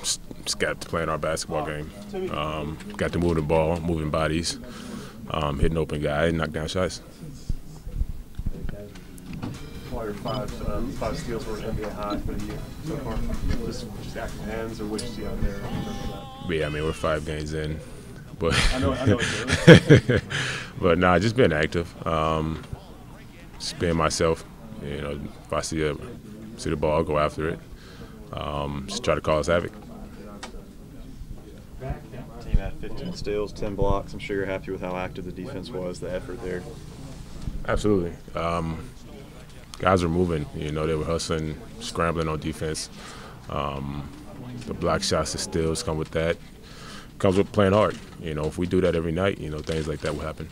just got to playing our basketball game. Um, got to move the ball, moving bodies, um, hitting open guys, knock down shots. Your five, um, five steals were NBA high for the year so far. Just, just active hands, or which do you have there? But yeah, I mean we're five games in, but I know, I know but nah, just being active, um, just being myself. You know, if I see a see the ball, I'll go after it. Um, just try to cause havoc. Team had 15 steals, 10 blocks. I'm sure you're happy with how active the defense was, the effort there. Absolutely. Um, guys were moving. You know, they were hustling, scrambling on defense. Um, the block shots, the steals come with that. Comes with playing hard. You know, if we do that every night, you know, things like that will happen.